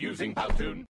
using Powtoon.